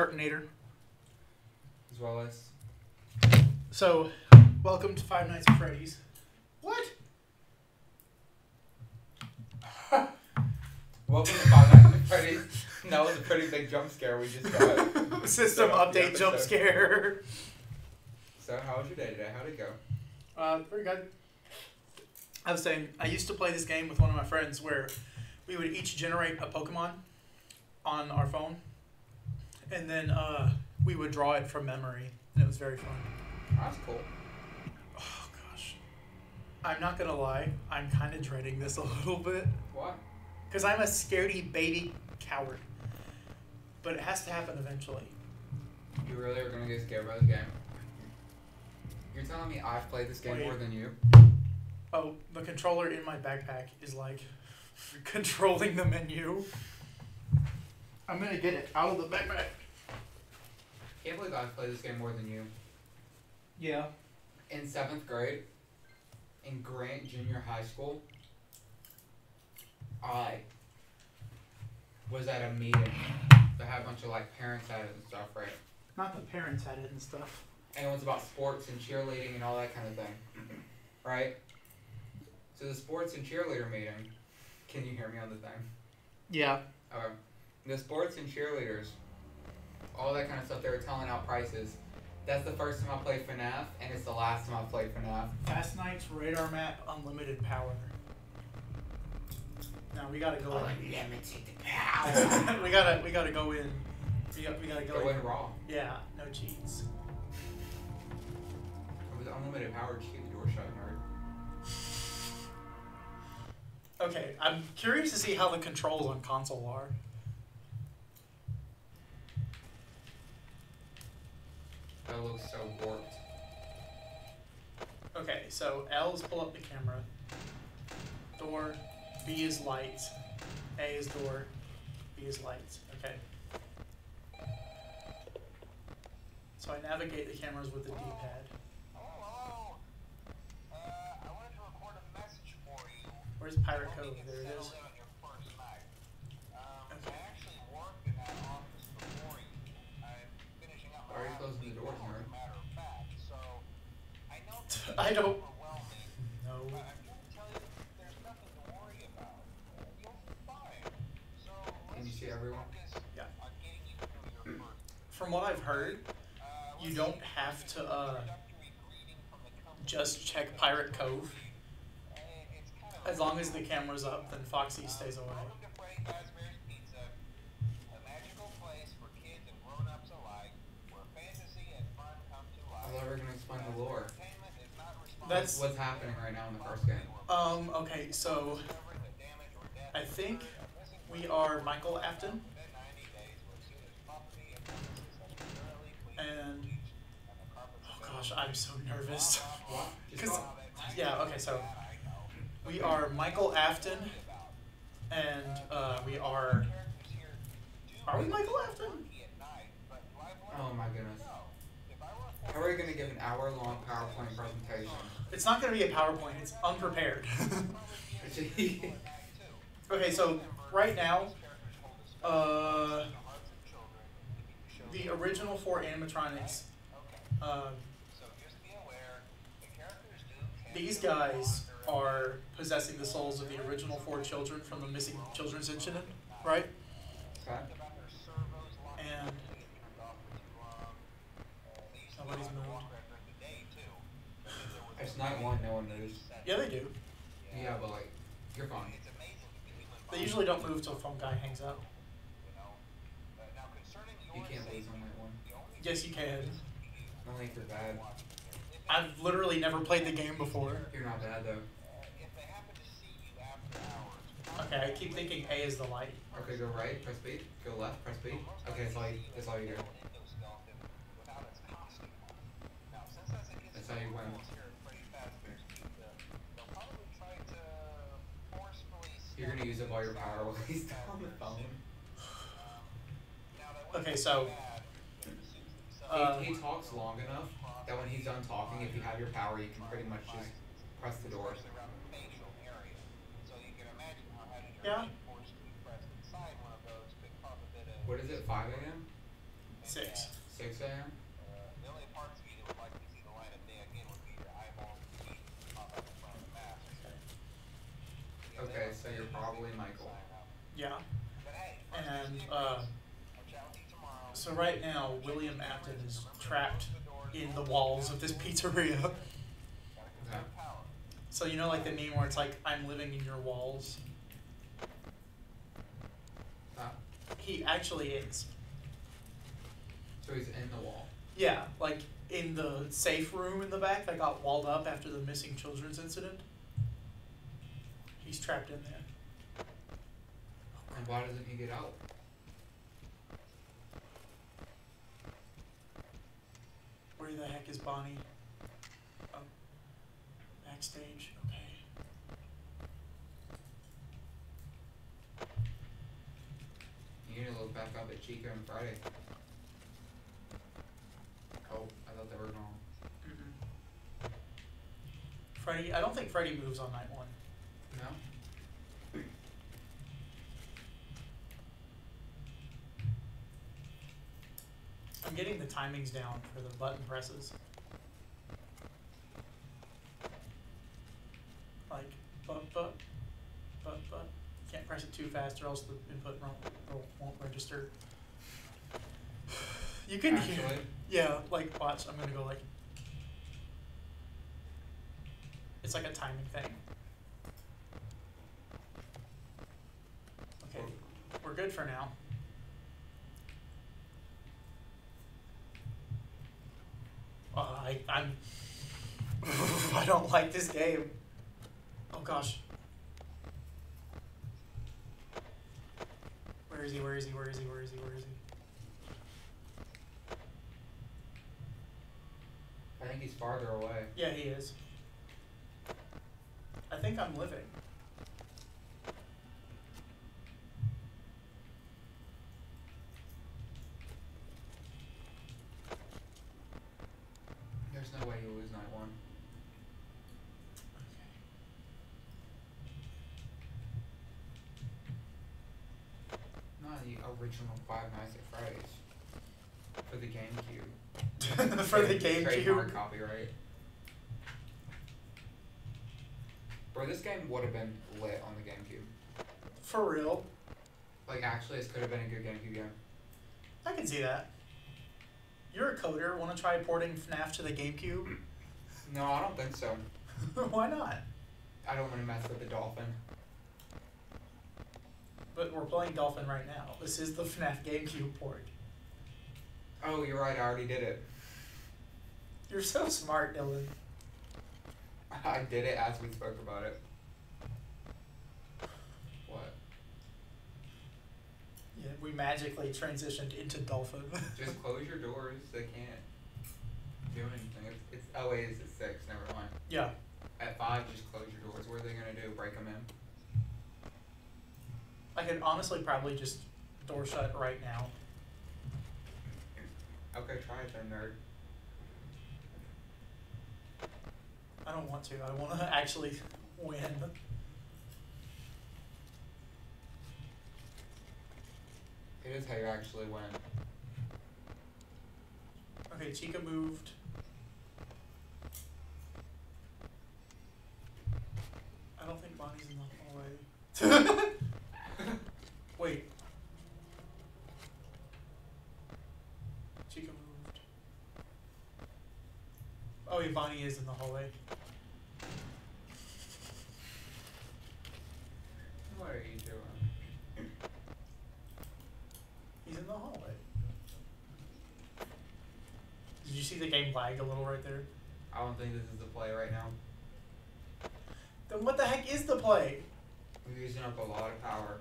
Turtonator. as well as So, welcome to Five Nights at Freddy's. What? welcome to Five Nights at Freddy's. That was a pretty big jump scare we just got. System update jump scare. So how was your day today? How'd it go? Uh, pretty good. I was saying, I used to play this game with one of my friends where we would each generate a Pokemon on our phone, and then uh, we would draw it from memory, and it was very fun. That's cool. Oh gosh, I'm not gonna lie, I'm kind of dreading this a little bit Why? because I'm a scaredy baby coward. But it has to happen eventually. You really are gonna get scared by the game? You're telling me I've played this game Wait. more than you? Oh, the controller in my backpack is like controlling the menu. I'm gonna get it out of the backpack. Can't believe I've played this game more than you. Yeah. In seventh grade, in Grant Junior High School, I was at a meeting that had a bunch of like parents at it and stuff, right? Not the parents had it and stuff. and it was about sports and cheerleading and all that kind of thing, right? So the sports and cheerleader meeting. Can you hear me on the thing? Yeah. Okay. The sports and cheerleaders, all that kind of stuff. They were telling out prices. That's the first time I played FNAF, and it's the last time I played FNAF. Fast Night's radar map, unlimited power. Now we gotta go. Unlimited power. we gotta we gotta go in. We, got, we gotta go. Go in. in raw. Yeah, no cheats. With unlimited power, just keep the door shut, nerd. Okay, I'm curious to see how the controls on console are. That looks so warped. Okay, so L's pull up the camera. Door. B is lights. A is door. B is lights. Okay. So I navigate the cameras with the D-pad. Hello. Uh, I wanted to record a message for you. Where's Pirate Cove? There it is. Be fine. So, Can you see everyone? Yeah. on getting you through your first From what I've heard, you don't have to uh, Introductory greeting from the company. just check Pirate Cove. It's kind of As long as the camera's up, then Foxy stays away. Welcome to Freddy Fazbear's Pizza, a magical place for kids and grown-ups alike, where fantasy and fun come to I life. thought we were gonna explain the lore. Entertainment is not responsible That's- What's happening right now in the first game? Um, okay, so for discovering the damage or death I think we are Michael Afton, within 90 days or as soon as property and premises has been thoroughly cleaned and and the carpets oh gosh, I'm so nervous. Because yeah, okay, so we are Michael Afton, and uh, we are. characters here do Are we Michael Afton? at night, but Oh my goodness. How are we gonna give an hour long PowerPoint presentation? It's not going to be a PowerPoint. It's unprepared. Okay, so right now, uh, the original four animatronics. Uh, these guys are possessing the souls of the original four children from the missing children's incident, right? okay. about their servos locked And up to turned off for too long. Uh, they used to Nobody's go moved. underwater during the day too. Because there was It's no night one, no one moves. yeah, they do. Yeah, but like, you're fine. They usually don't move till phone guy hangs out. you know. Now concerning You can't lose on night one. Yes, you can. Only if you're bad. I've literally never played the game before. You're not bad though. if they happen to see you after hours, Okay, I keep thinking A is the light. Okay, go right, press B. Go left, press B. Okay, it's all you, that's all you do. endoskeleton without its costume. Now, since that's against That's how you win. the rules here at Freddy Fazbear's Pizza, they'll probably try to forcefully You're gonna use up all your power while he's on the phone. Okay, so Uh, he, he talks long enough that when he's done talking, if you have your power, you can pretty much just press the door. around the facial area. So you can imagine how having your Yeah. hand forcefully pressed inside one of those could cause a bit of What is it, 5 a.m.? 6 saying? Uh, the only parts of you that would like to see the light of day again would be your eyeballs and teeth pop up in front of the mask. Yeah, Okay, so you're probably Michael. Yeah. But hey, first And uh, I'll chat with you tomorrow. so right now, William Afton is trapped in the walls of this pizzeria. Okay. So you know, like the meme where it's like, "I'm living in your walls." Uh, He actually is. so he's in the wall. Yeah, like in the safe room in the back that got walled up after the missing children's incident. He's trapped in there. And why doesn't he get out? Where the heck is Bonnie? Oh. Backstage. Okay. You need to look back up at Chica and Freddy. Oh, I thought they were gone. Mm-mm. Freddy, I don't think Freddy moves on night one. No? I'm getting the timings down for the button presses. Like, but, but, but, but. Can't press it too fast or else the input won't, won't- register. You can hear. Actually? Yeah, like, watch, I'm gonna go like. It's like a timing thing. Okay, we're good for now. Uh, I, I'm. I don't like this game. Oh gosh. Where is he? Where is he? Where is he? Where is he? Where is he? I think he's farther away. Yeah, he is. I think I'm living. There's no way you lose night one. Not the original Five Nights at Freddy's. For the GameCube. For the Trade- Trademark GameCube. copyright. Bro, this game would have been lit on the GameCube. For real. Like, actually, this could have been a good GameCube game. I can see that. You're a coder. Want to try porting FNAF to the GameCube? No, I don't think so. Why not? I don't want to mess with the dolphin. But we're playing Dolphin right now. This is the FNAF GameCube port. Oh, you're right, I already did it. You're so smart, Dylan. I did it as we spoke about it. What? Yeah, we magically transitioned into Dolphin. Just close your doors. They can't do anything. It's, it's oh wait, it's at six. Never mind. yeah. At five, just close your doors. What are they gonna do? Break them in? I could honestly probably just door shut right now. Okay, try it then, nerd. I don't want to. I want to actually win. It is how you actually win. Okay, Chica moved. I don't think Bonnie's in the hallway. Wait. Chica moved. Oh, is in the hallway. What are you doing? He's in the hallway. Did you see the game lag a little right there? I don't think this is the play right now. Then what the heck is the play? We're using up a lot of power.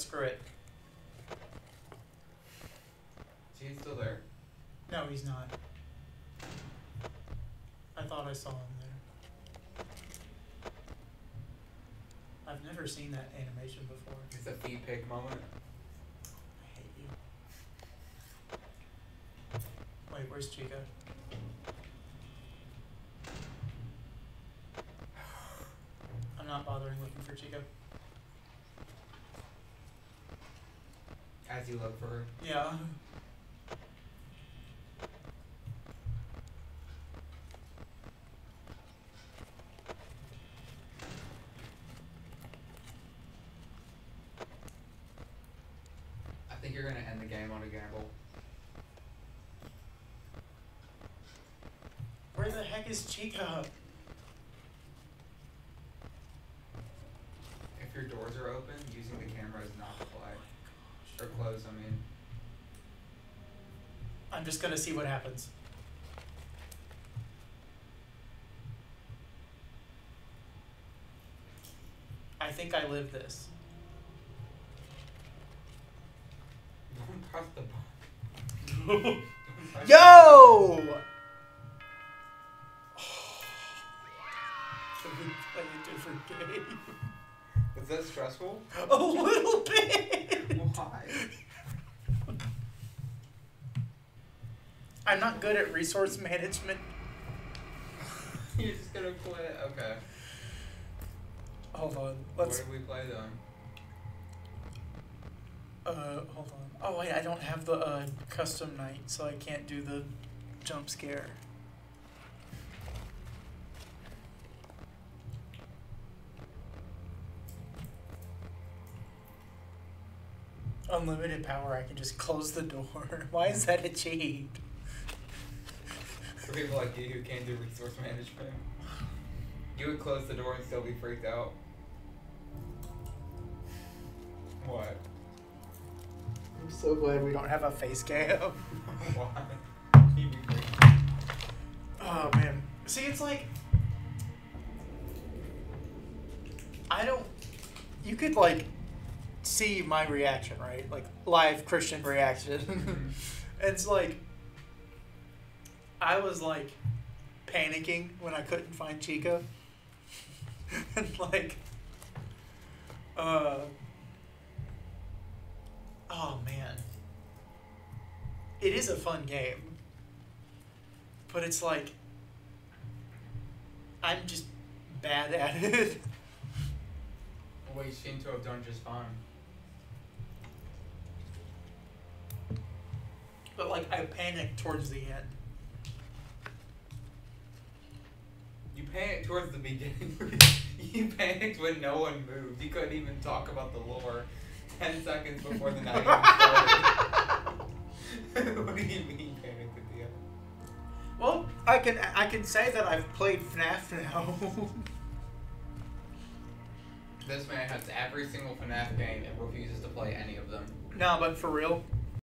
but screw it. Is he still there? No, he's not. I thought I saw him there. I've never seen that animation before. It's a feed pick moment. I hate you. Wait, where's Chica? I'm not bothering looking for Chica. As you look for her. Yeah. I think you're gonna end the game on a gamble. Where the heck is Chica? If your doors are open, using the camera is not the play. Or close, I mean. I'm just gonna see what happens. I think I live this. Don't press the button. Yo! we play a different game. Is that stressful? A little bit. Why? I'm not good at resource management. You're just gonna quit? Okay. Hold on. What Let's. did we play then? Uh, hold on. Oh wait, I don't have the uh, custom night, so I can't do the jump scare. Unlimited power. I can just close the door. Why is that a cheat? For people like you who can't do resource management, you would close the door and still be freaked out. What? I'm so glad we don't have a face cam. Why? You'd be freaked out. Oh man. See, it's like I don't. You could like see my reaction, right? Like live Christian reaction. Mm-hmm. it's like I was like panicking when I couldn't find Chica, and like, uh, oh man, it is a fun game, but it's like I'm just bad at it. Well, you seem to have done just fine. But like I panicked towards the end. You panicked towards the beginning. you panicked when no one moved. You couldn't even talk about the lore ten seconds before the night even started. what do you mean panicked at the end? Well, I can I can say that I've played FNAF now. This man has every single FNAF game and refuses to play any of them. no, but for real,